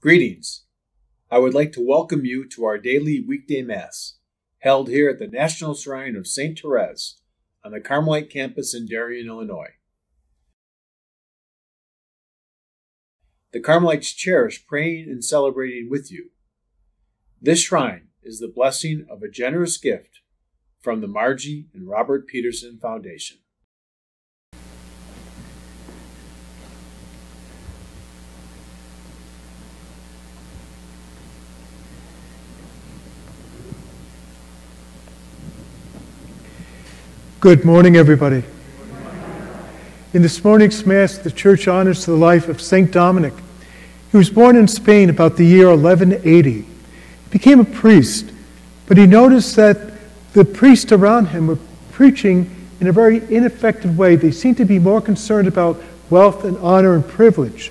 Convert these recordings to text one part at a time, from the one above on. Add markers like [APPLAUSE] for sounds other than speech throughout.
Greetings. I would like to welcome you to our daily weekday Mass, held here at the National Shrine of St. Therese on the Carmelite campus in Darien, Illinois. The Carmelites cherish praying and celebrating with you. This shrine is the blessing of a generous gift from the Margie and Robert Peterson Foundation. Good morning, everybody. In this morning's Mass, the Church honors the life of St. Dominic. He was born in Spain about the year 1180. He became a priest, but he noticed that the priests around him were preaching in a very ineffective way. They seemed to be more concerned about wealth and honor and privilege.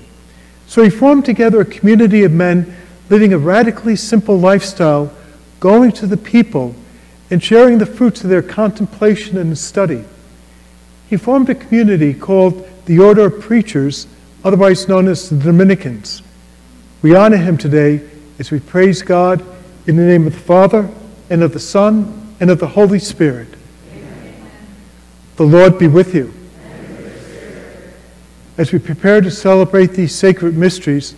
So he formed together a community of men living a radically simple lifestyle, going to the people and sharing the fruits of their contemplation and study. He formed a community called the Order of Preachers, otherwise known as the Dominicans. We honor him today as we praise God in the name of the Father, and of the Son, and of the Holy Spirit. Amen. The Lord be with you. As we prepare to celebrate these sacred mysteries,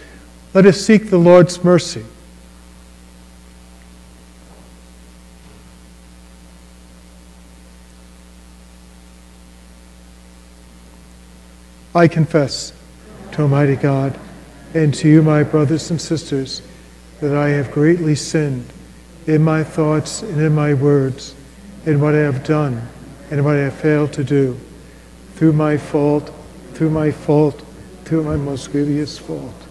let us seek the Lord's mercy. I confess to Almighty God and to you, my brothers and sisters, that I have greatly sinned in my thoughts and in my words, in what I have done and what I have failed to do, through my fault, through my fault, through my most grievous fault.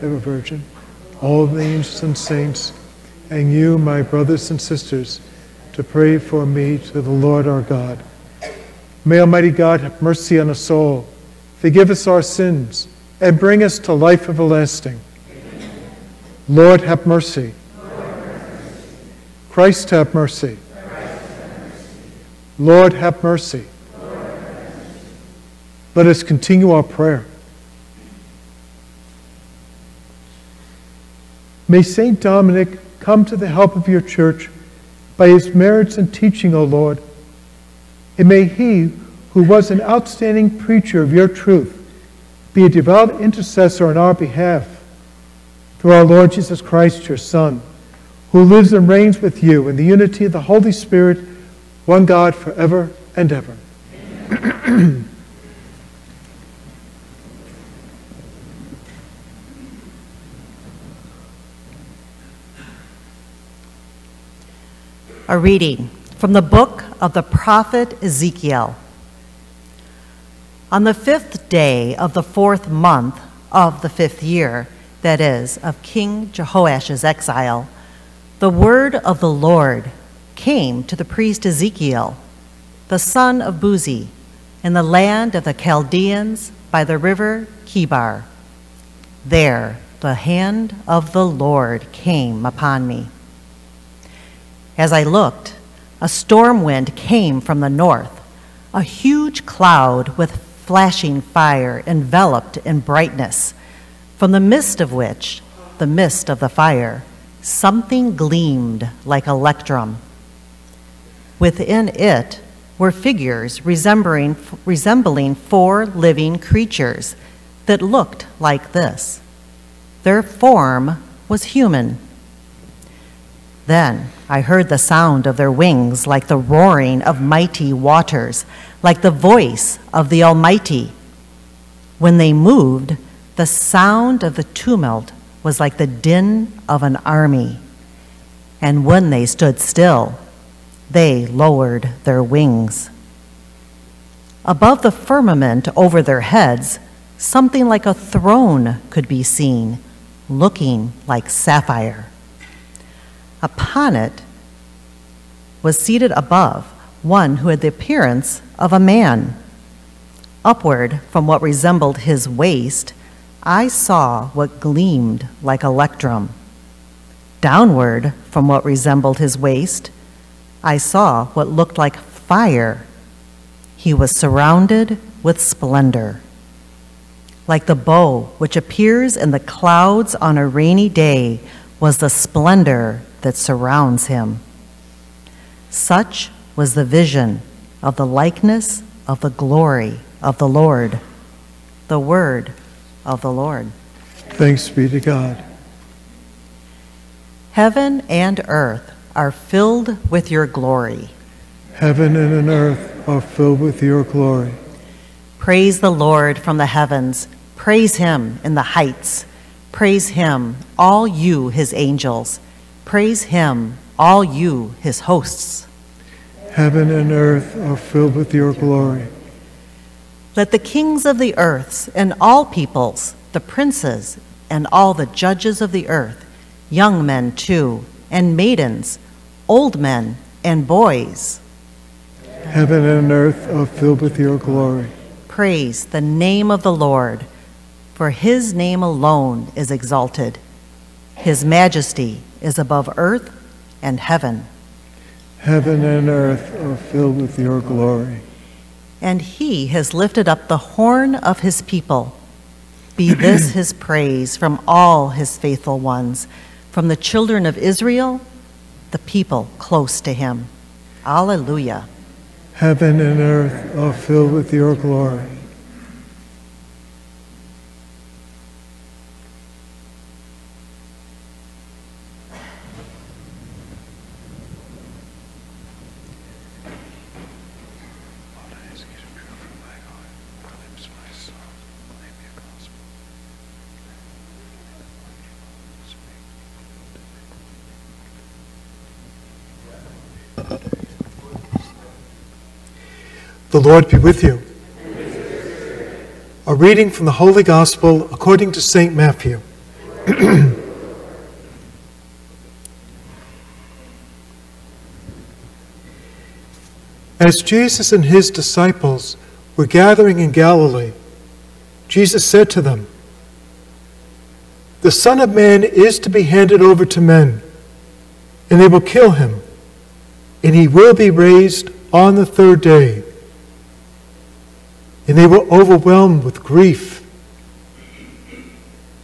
Ever Virgin, all the angels and saints, and you, my brothers and sisters, to pray for me to the Lord our God. May Almighty God have mercy on us all, forgive us our sins, and bring us to life everlasting. Lord, have mercy. Christ, have mercy. Lord, have mercy. Let us continue our prayer. May St. Dominic come to the help of your church by his merits and teaching, O Lord and may he, who was an outstanding preacher of your truth, be a devout intercessor on our behalf through our Lord Jesus Christ, your Son, who lives and reigns with you in the unity of the Holy Spirit, one God forever and ever. A reading from the book of the prophet Ezekiel. On the fifth day of the fourth month of the fifth year, that is, of King Jehoiachin's exile, the word of the Lord came to the priest Ezekiel, the son of Buzi, in the land of the Chaldeans by the river Chebar. There the hand of the Lord came upon me. As I looked, a storm wind came from the north. A huge cloud with flashing fire enveloped in brightness, from the midst of which, the mist of the fire, something gleamed like electrum. Within it were figures resembling, resembling four living creatures that looked like this. Their form was human. Then I heard the sound of their wings like the roaring of mighty waters, like the voice of the Almighty. When they moved, the sound of the tumult was like the din of an army. And when they stood still, they lowered their wings. Above the firmament over their heads, something like a throne could be seen, looking like sapphire. Upon it was seated above one who had the appearance of a man. Upward from what resembled his waist, I saw what gleamed like electrum. Downward from what resembled his waist, I saw what looked like fire. He was surrounded with splendor. like the bow which appears in the clouds on a rainy day, was the splendor that surrounds him. Such was the vision of the likeness of the glory of the Lord. The word of the Lord. Thanks be to God. Heaven and earth are filled with your glory. Heaven and an earth are filled with your glory. Praise the Lord from the heavens. Praise him in the heights. Praise him, all you, his angels. Praise him, all you, his hosts. Heaven and earth are filled with your glory. Let the kings of the earths and all peoples, the princes and all the judges of the earth, young men too, and maidens, old men and boys, Heaven and earth are filled with your glory. praise the name of the Lord, for his name alone is exalted. His majesty is above earth and heaven, Heaven and earth are filled with your glory. and he has lifted up the horn of his people. Be [CLEARS THROAT] this his praise from all his faithful ones, from the children of Israel, the people close to him. Alleluia. Heaven and earth are filled with your glory. The Lord be with you. A reading from the Holy Gospel according to St. Matthew. [CLEARS THROAT] As Jesus and his disciples were gathering in Galilee, Jesus said to them, The Son of Man is to be handed over to men, and they will kill him, and he will be raised on the third day and they were overwhelmed with grief.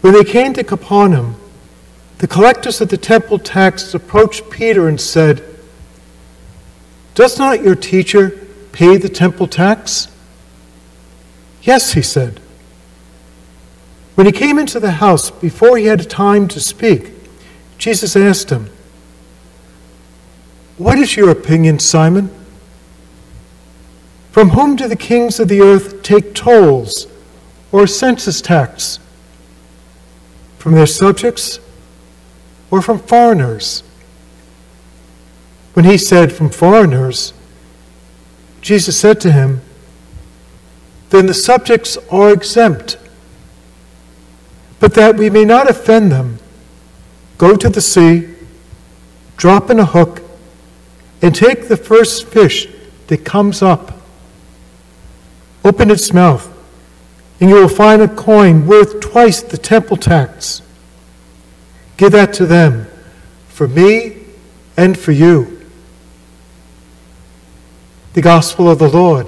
When they came to Capernaum, the collectors of the temple tax approached Peter and said, Does not your teacher pay the temple tax? Yes, he said. When he came into the house, before he had time to speak, Jesus asked him, What is your opinion, Simon? From whom do the kings of the earth take tolls or census tax? From their subjects or from foreigners? When he said, From foreigners, Jesus said to him, Then the subjects are exempt. But that we may not offend them, go to the sea, drop in a hook, and take the first fish that comes up. Open its mouth, and you will find a coin worth twice the temple tax. Give that to them, for me and for you. The Gospel of the Lord.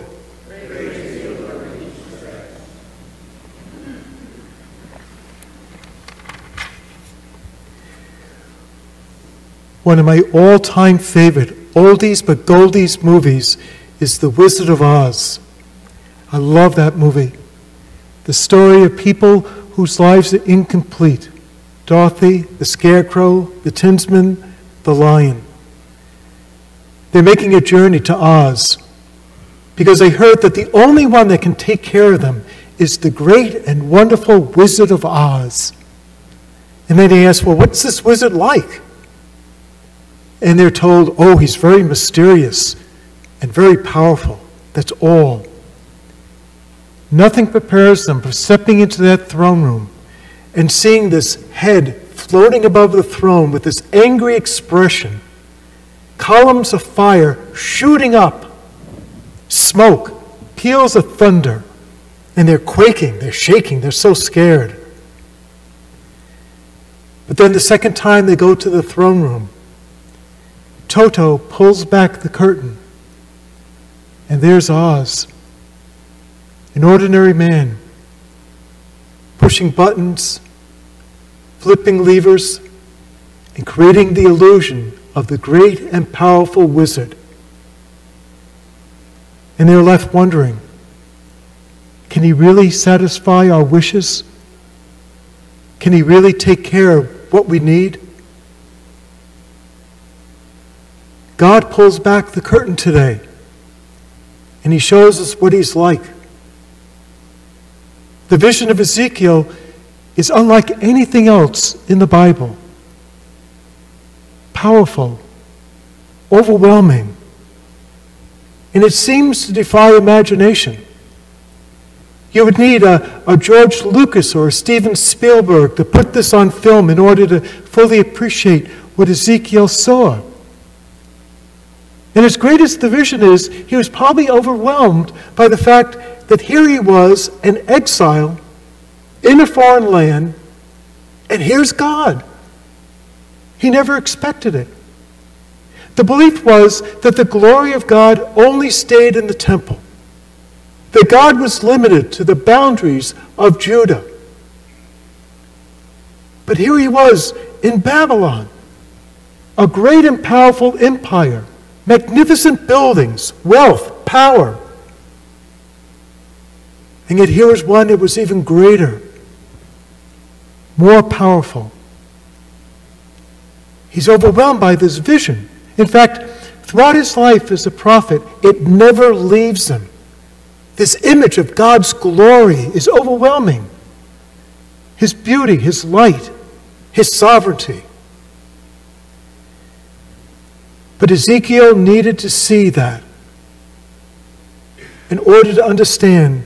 One of my all time favorite oldies but goldies movies is The Wizard of Oz. I love that movie. The story of people whose lives are incomplete Dorothy, the Scarecrow, the Tin Man, the Lion. They're making a journey to Oz because they heard that the only one that can take care of them is the great and wonderful Wizard of Oz. And then they ask, Well, what's this wizard like? And they're told, Oh, he's very mysterious and very powerful. That's all. Nothing prepares them for stepping into that throne room and seeing this head floating above the throne with this angry expression, columns of fire shooting up, smoke, peals of thunder, and they're quaking, they're shaking, they're so scared. But then the second time they go to the throne room, Toto pulls back the curtain, and there's Oz an ordinary man, pushing buttons, flipping levers, and creating the illusion of the great and powerful wizard. And they're left wondering can he really satisfy our wishes? Can he really take care of what we need? God pulls back the curtain today and he shows us what he's like. The vision of Ezekiel is unlike anything else in the Bible. Powerful, overwhelming, and it seems to defy imagination. You would need a, a George Lucas or a Steven Spielberg to put this on film in order to fully appreciate what Ezekiel saw. And as great as the vision is, he was probably overwhelmed by the fact that here he was, an exile in a foreign land, and here's God. He never expected it. The belief was that the glory of God only stayed in the temple, that God was limited to the boundaries of Judah. But here he was in Babylon, a great and powerful empire, magnificent buildings, wealth, power. And yet here was one that was even greater, more powerful. He's overwhelmed by this vision. In fact, throughout his life as a prophet, it never leaves him. This image of God's glory is overwhelming. His beauty, His light, His sovereignty. But Ezekiel needed to see that in order to understand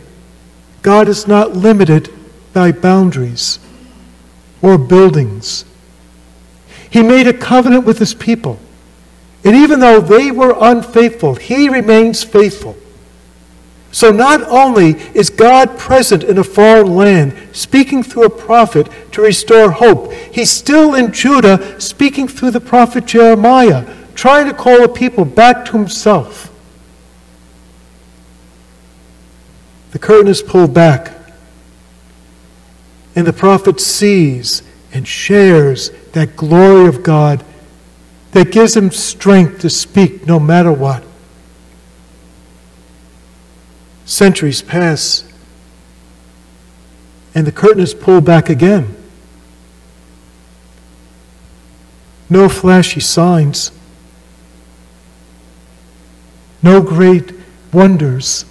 God is not limited by boundaries or buildings. He made a covenant with his people. And even though they were unfaithful, he remains faithful. So not only is God present in a foreign land, speaking through a prophet to restore hope, he's still in Judah, speaking through the prophet Jeremiah, trying to call a people back to himself. The curtain is pulled back, and the prophet sees and shares that glory of God that gives him strength to speak no matter what. Centuries pass, and the curtain is pulled back again. No flashy signs, no great wonders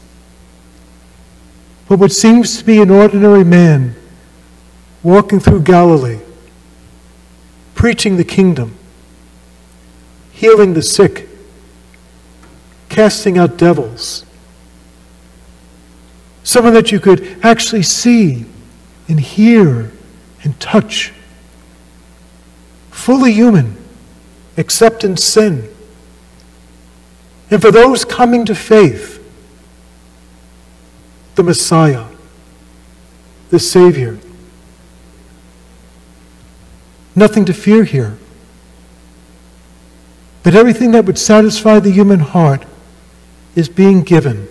but what seems to be an ordinary man walking through Galilee, preaching the kingdom, healing the sick, casting out devils. Someone that you could actually see and hear and touch. Fully human, except in sin. And for those coming to faith, the Messiah, the Savior. Nothing to fear here. But everything that would satisfy the human heart is being given.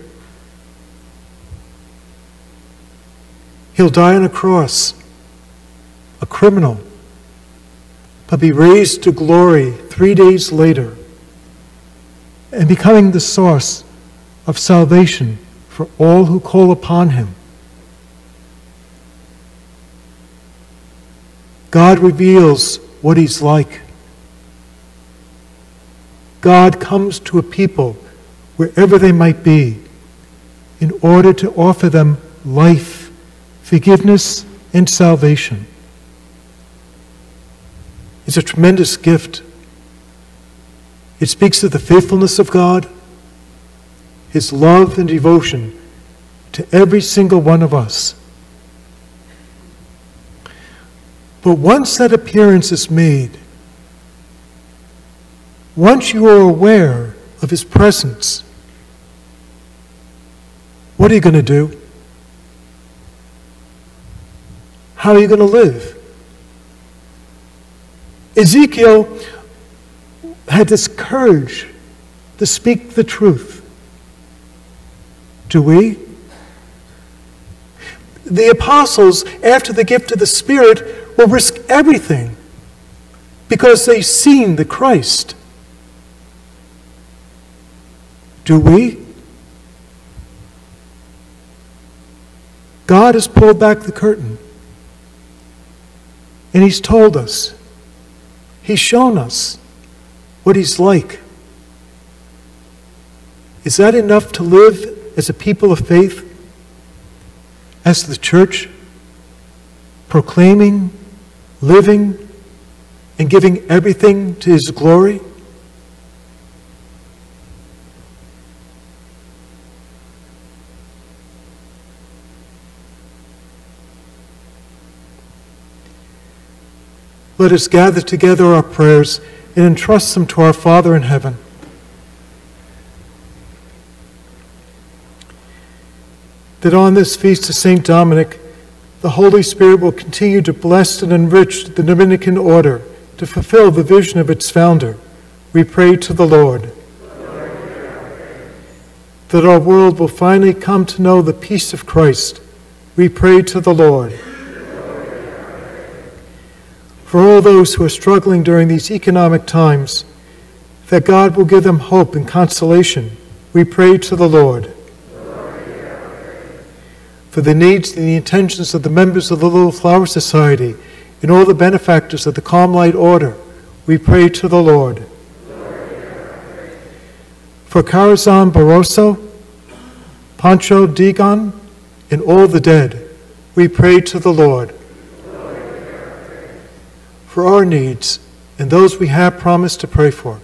He'll die on a cross, a criminal, but be raised to glory three days later and becoming the source of salvation for all who call upon him. God reveals what he's like. God comes to a people wherever they might be in order to offer them life, forgiveness, and salvation. It's a tremendous gift. It speaks of the faithfulness of God his love and devotion to every single one of us. But once that appearance is made, once you are aware of his presence, what are you going to do? How are you going to live? Ezekiel had this courage to speak the truth. Do we? the apostles, after the gift of the Spirit, will risk everything because they've seen the Christ. Do we? God has pulled back the curtain. And He's told us, He's shown us what He's like. Is that enough to live as a people of faith? As the church? Proclaiming, living, and giving everything to His glory? Let us gather together our prayers and entrust them to our Father in heaven. That on this feast of St. Dominic, the Holy Spirit will continue to bless and enrich the Dominican order to fulfill the vision of its founder. We pray to the Lord. That our world will finally come to know the peace of Christ. We pray to the Lord for all those who are struggling during these economic times, that God will give them hope and consolation. We pray to the Lord. For the needs and the intentions of the members of the Little Flower Society and all the benefactors of the Carmelite Order, we pray to the Lord. For Corazon Barroso, Pancho Digon, and all the dead, we pray to the Lord for our needs and those we have promised to pray for.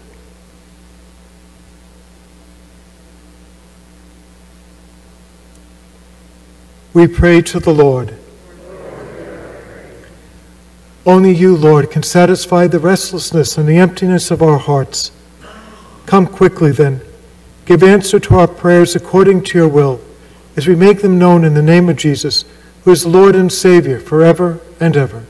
We pray to the Lord. Only you, Lord, can satisfy the restlessness and the emptiness of our hearts. Come quickly, then. Give answer to our prayers according to your will, as we make them known in the name of Jesus, who is Lord and Savior forever and ever.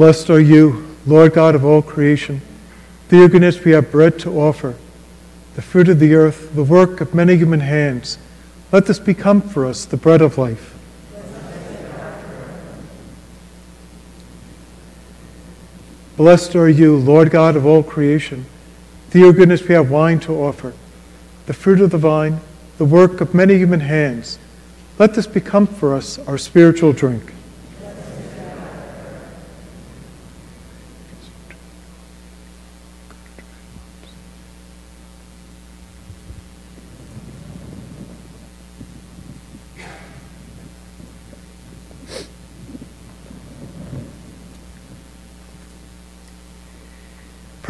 Blessed are you, Lord God of all creation. The goodness we have bread to offer, the fruit of the earth, the work of many human hands. Let this become for us the bread of life. Blessed are you, Lord God of all creation. Through your goodness we have wine to offer, the fruit of the vine, the work of many human hands. Let this become for us our spiritual drink.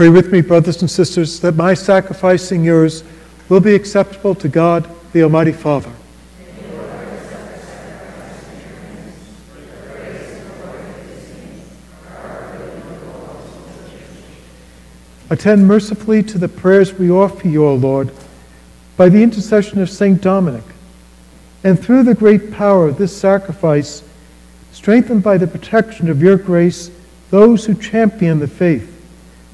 Pray with me, brothers and sisters, that my sacrifice and yours will be acceptable to God, the Almighty Father. Attend mercifully to the prayers we offer you, O Lord, by the intercession of St. Dominic, and through the great power of this sacrifice, strengthened by the protection of your grace those who champion the faith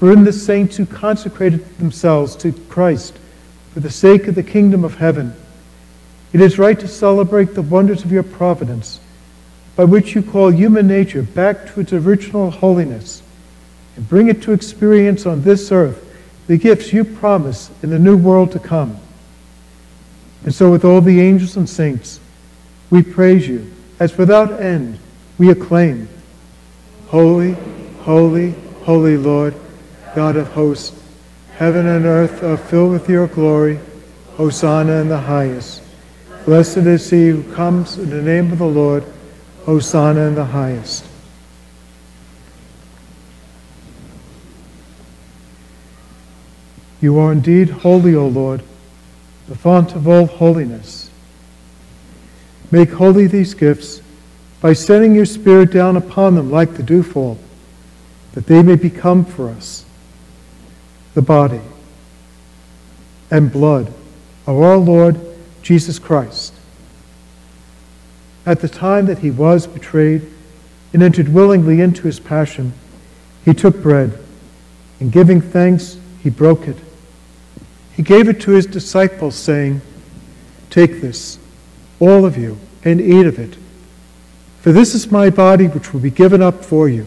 in the saints who consecrated themselves to Christ for the sake of the kingdom of heaven, it is right to celebrate the wonders of your providence, by which you call human nature back to its original holiness, and bring it to experience on this earth the gifts you promise in the new world to come. And so, with all the angels and saints, we praise you as without end we acclaim Holy, holy, holy Lord, God of hosts, heaven and earth are filled with your glory. Hosanna in the highest. Blessed is he who comes in the name of the Lord. Hosanna in the highest. You are indeed holy, O Lord, the font of all holiness. Make holy these gifts by sending your Spirit down upon them like the dewfall, that they may become for us the body and blood of our Lord Jesus Christ. At the time that he was betrayed and entered willingly into his passion, he took bread, and giving thanks, he broke it. He gave it to his disciples, saying, Take this, all of you, and eat of it. For this is my body, which will be given up for you.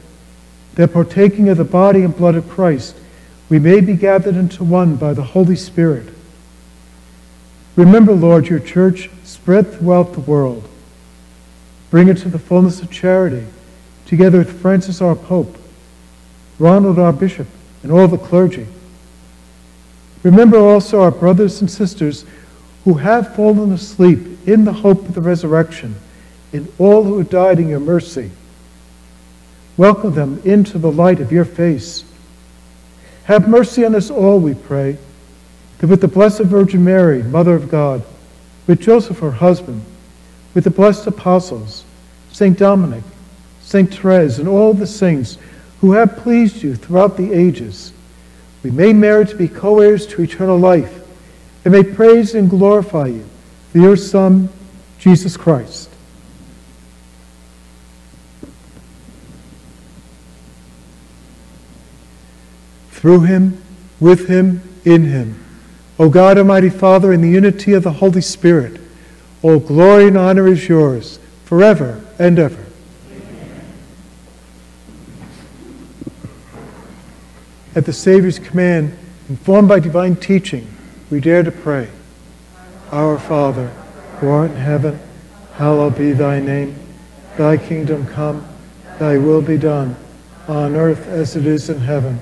that partaking of the body and blood of Christ, we may be gathered into one by the Holy Spirit. Remember, Lord, your church spread throughout the world. Bring it to the fullness of charity, together with Francis our Pope, Ronald our Bishop, and all the clergy. Remember also our brothers and sisters who have fallen asleep in the hope of the resurrection, and all who died in your mercy Welcome them into the light of your face. Have mercy on us all, we pray, that with the Blessed Virgin Mary, Mother of God, with Joseph, her husband, with the blessed apostles, St. Dominic, St. Therese, and all the saints who have pleased you throughout the ages, we may merit to be co heirs to eternal life and may praise and glorify you your Son, Jesus Christ. Through him, with him, in him. O God, Almighty Father, in the unity of the Holy Spirit, all glory and honor is yours forever and ever. Amen. At the Savior's command, informed by divine teaching, we dare to pray. Our Father, who art in heaven, hallowed be thy name. Thy kingdom come, thy will be done, on earth as it is in heaven.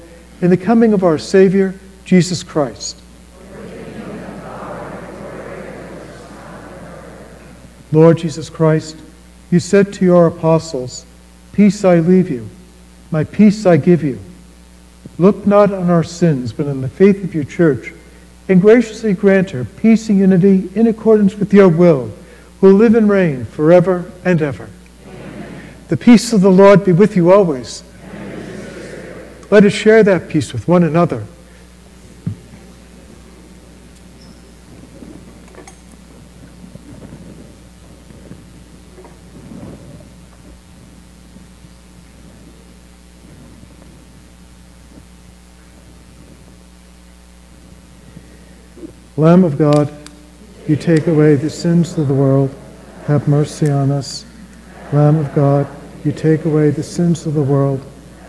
in the coming of our Savior, Jesus Christ. Lord Jesus Christ, you said to your apostles, Peace I leave you, my peace I give you. Look not on our sins, but on the faith of your church, and graciously grant her peace and unity in accordance with your will, who live and reign forever and ever. Amen. The peace of the Lord be with you always. Let us share that peace with one another. Lamb of God, you take away the sins of the world, have mercy on us. Lamb of God, you take away the sins of the world,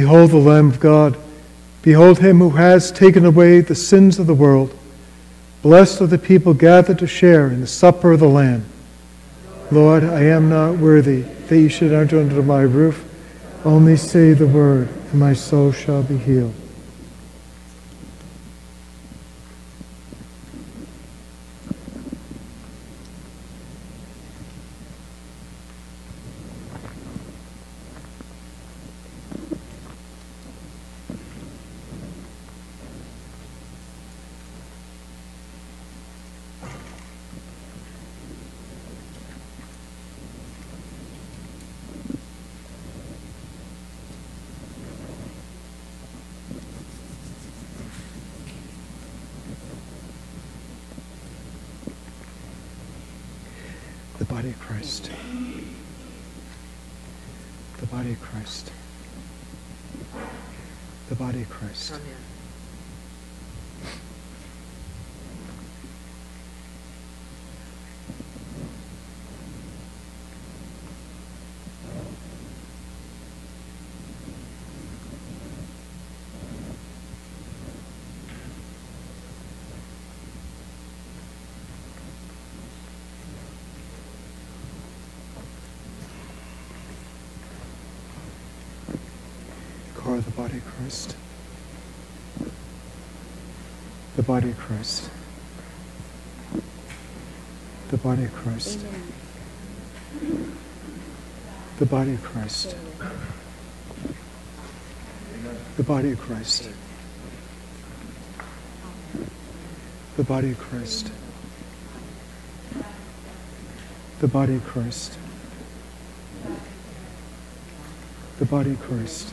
Behold the Lamb of God. Behold him who has taken away the sins of the world. Blessed are the people gathered to share in the supper of the Lamb. Lord, I am not worthy that you should enter under my roof. Only say the word, and my soul shall be healed. body of Christ. The body of Christ. The body of Christ. Amen. the body of Christ. The body of Christ. The body of Christ. Amen. The body of Christ. The body of Christ. The body of Christ. The body of Christ. The body of Christ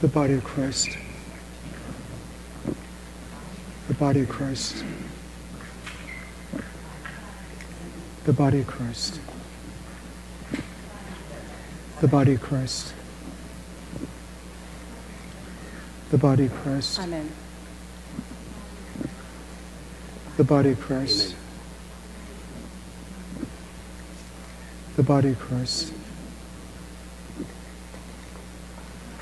The body of Christ. The body of Christ. The body of Christ. The body of Christ. The body of Christ. Amen. The body of Christ. Amen. The body of Christ.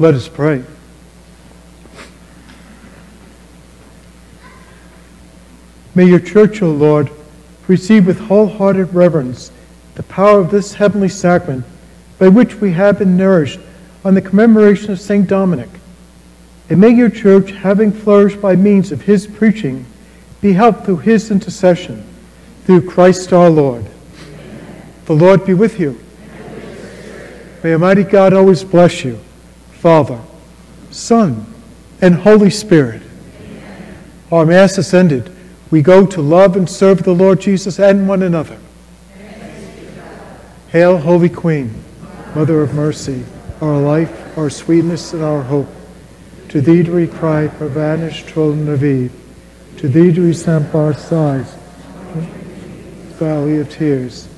Let us pray. May your church, O Lord, receive with wholehearted reverence the power of this heavenly sacrament by which we have been nourished on the commemoration of St. Dominic. And may your church, having flourished by means of his preaching, be helped through his intercession, through Christ our Lord. The Lord be with you. May Almighty God always bless you, Father, Son, and Holy Spirit. Our Mass is ended. We go to love and serve the Lord Jesus and one another. Hail, Holy Queen, Mother of Mercy, our life, our sweetness, and our hope. To thee do we cry, for vanished children of Eve. To thee do we stamp our sighs, valley of tears.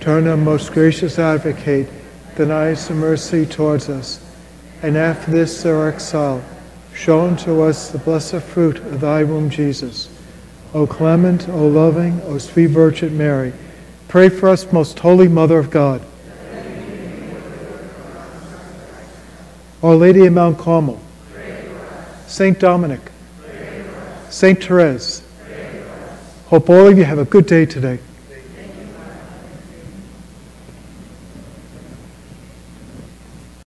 Turn, our most gracious advocate, thine eyes of mercy towards us, and after this our exile, show unto us the blessed fruit of thy womb, Jesus. O clement, O loving, O sweet Virgin Mary, pray for us, most holy Mother of God. Our Lady of Mount Carmel, Saint Dominic, Saint Therese. Hope all of you have a good day today.